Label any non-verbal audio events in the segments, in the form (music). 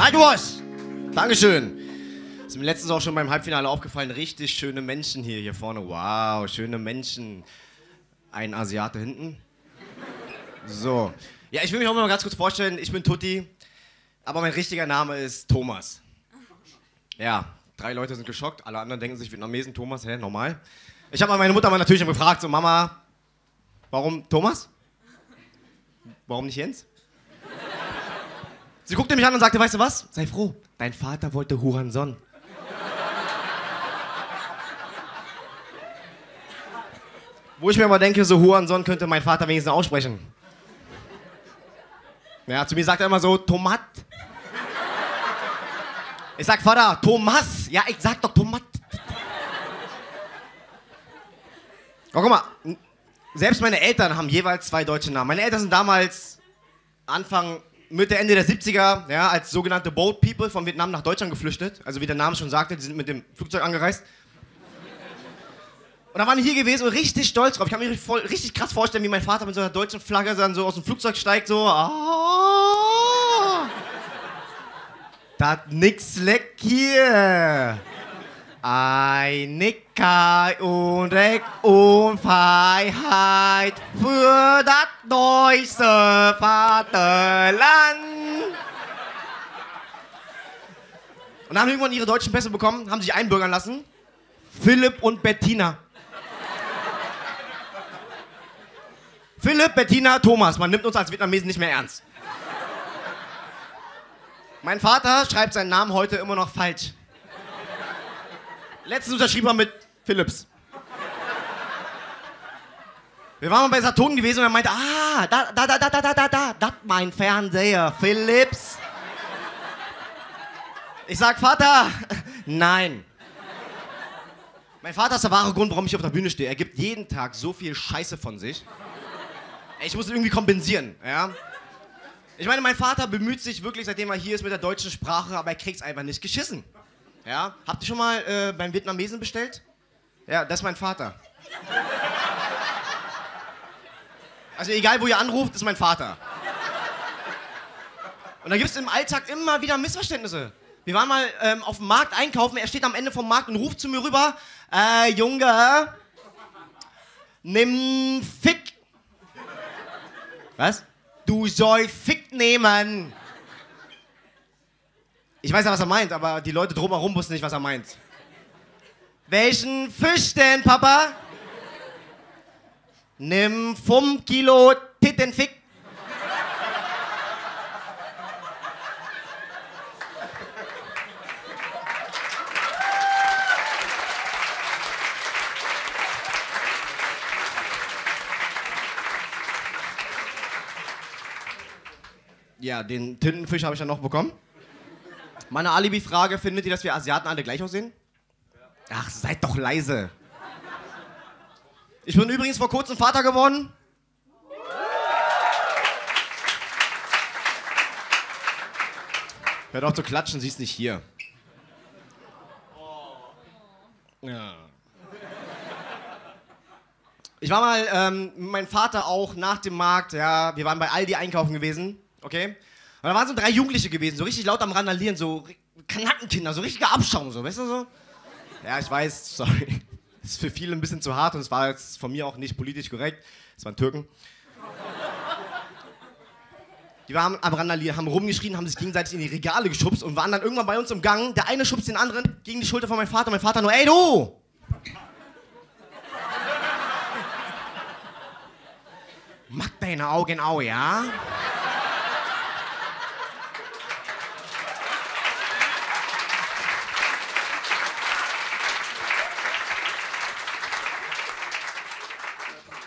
Nightwash! Dankeschön. Ist mir letztens auch schon beim Halbfinale aufgefallen. Richtig schöne Menschen hier, hier vorne. Wow, schöne Menschen. Ein Asiate hinten. So. Ja, ich will mich auch mal ganz kurz vorstellen. Ich bin Tutti, aber mein richtiger Name ist Thomas. Ja, drei Leute sind geschockt. Alle anderen denken sich Vietnamesen, Thomas, hä, normal. Ich habe meine Mutter mal natürlich gefragt, so Mama, warum Thomas? Warum nicht Jens? Sie guckte mich an und sagte, weißt du was? Sei froh, dein Vater wollte Huranson. Wo ich mir aber denke, so Huranson könnte mein Vater wenigstens aussprechen. Ja, zu mir sagt er immer so, Tomat. Ich sag, Vater, Thomas. Ja, ich sag doch Tomat. Oh, guck mal, selbst meine Eltern haben jeweils zwei deutsche Namen. Meine Eltern sind damals Anfang, Mitte, Ende der 70er, ja, als sogenannte Boat People von Vietnam nach Deutschland geflüchtet. Also wie der Name schon sagte, die sind mit dem Flugzeug angereist. Und da waren die hier gewesen und richtig stolz drauf. Ich kann mir richtig, voll, richtig krass vorstellen, wie mein Vater mit so einer deutschen Flagge dann so aus dem Flugzeug steigt, so. Ah, das nix leck hier. Ein Nickei und Recht und Freiheit für das deutsche Vaterland. Und haben irgendwann ihre deutschen Pässe bekommen, haben sich einbürgern lassen. Philipp und Bettina. Philipp, Bettina, Thomas. Man nimmt uns als Vietnamesen nicht mehr ernst. Mein Vater schreibt seinen Namen heute immer noch falsch. Letztens unterschrieb er mit Philips. Wir waren mal bei Saturn gewesen und er meinte, ah, da, da, da, da, da, da, da, da, das mein Fernseher, Philips. Ich sag, Vater, nein. Mein Vater ist der wahre Grund, warum ich auf der Bühne stehe. Er gibt jeden Tag so viel Scheiße von sich. Ich muss irgendwie kompensieren, ja. Ich meine, mein Vater bemüht sich wirklich, seitdem er hier ist mit der deutschen Sprache, aber er kriegt's einfach nicht geschissen. Ja? Habt ihr schon mal äh, beim Vietnamesen bestellt? Ja, das ist mein Vater. Also egal, wo ihr anruft, ist mein Vater. Und da gibt es im Alltag immer wieder Missverständnisse. Wir waren mal ähm, auf dem Markt einkaufen, er steht am Ende vom Markt und ruft zu mir rüber, äh, Junge, nimm Fick. Was? Du soll Fick nehmen. Ich weiß ja, was er meint, aber die Leute drumherum wussten nicht, was er meint. Welchen Fisch denn, Papa? Nimm 5 Kilo Tittenfick. Ja, den Tintenfisch habe ich dann noch bekommen. Meine Alibi-Frage, findet ihr, dass wir Asiaten alle gleich aussehen? Ach, seid doch leise. Ich bin übrigens vor kurzem Vater geworden. Hör doch zu klatschen, sie ist nicht hier. Ja. Ich war mal ähm, mit meinem Vater auch nach dem Markt, ja, wir waren bei Aldi einkaufen gewesen, okay? Und da waren so drei Jugendliche gewesen, so richtig laut am Randalieren, so Knackenkinder, so richtiger Abschaum, so, weißt du so? Ja, ich weiß, (laughs) sorry. Das ist für viele ein bisschen zu hart und es war jetzt von mir auch nicht politisch korrekt. Es waren Türken. Die waren am Randalieren, haben rumgeschrien, haben sich gegenseitig in die Regale geschubst und waren dann irgendwann bei uns im Gang. Der eine schubst den anderen gegen die Schulter von meinem Vater. Mein Vater nur, ey du! Mach deine Augen au, ja?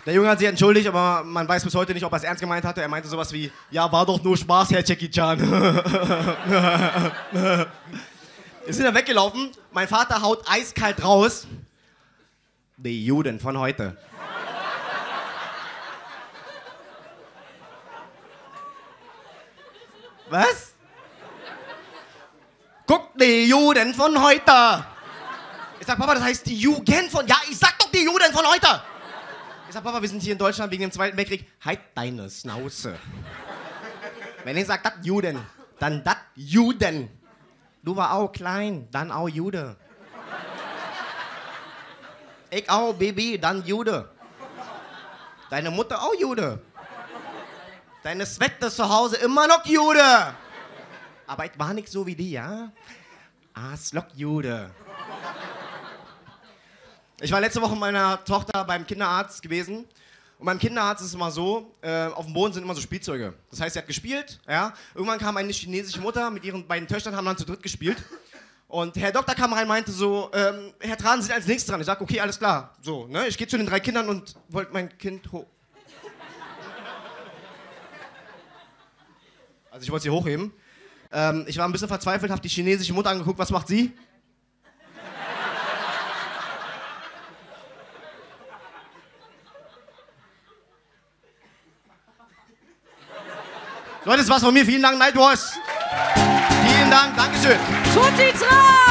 Der Junge hat sich entschuldigt, aber man weiß bis heute nicht, ob er es ernst gemeint hatte. Er meinte sowas wie, ja, war doch nur Spaß, Herr Jackie Chan. Wir sind dann weggelaufen, mein Vater haut eiskalt raus. Die Juden von heute. Was? Guck, die Juden von heute. Ich sag, Papa, das heißt die Jugend von... Ja, ich sag doch die Juden von heute. Ich sag, Papa, wir sind hier in Deutschland wegen dem Zweiten Weltkrieg. Halt deine Schnauze. Wenn ich sag, das Juden, dann dat Juden. Du war auch klein, dann auch Jude. Ich auch, Baby, dann Jude. Deine Mutter auch Jude. Deine Svette zu Hause immer noch Jude. Aber ich war nicht so wie die, ja? Arschloch Jude. Ich war letzte Woche mit meiner Tochter beim Kinderarzt gewesen. Und beim Kinderarzt ist es immer so, äh, auf dem Boden sind immer so Spielzeuge. Das heißt, sie hat gespielt, ja. Irgendwann kam eine chinesische Mutter mit ihren beiden Töchtern, haben dann zu dritt gespielt. Und Herr Doktor kam rein und meinte so, ähm, Herr Tran, Sie sind als nächstes dran. Ich sag, okay, alles klar. So, ne? Ich gehe zu den drei Kindern und wollte mein Kind hoch. Also ich wollte sie hochheben. Ähm, ich war ein bisschen verzweifelt, habe die chinesische Mutter angeguckt, was macht sie? Leute, das war's von mir. Vielen Dank, Nightwatch. Vielen Dank, Dankeschön. Tutti Tra!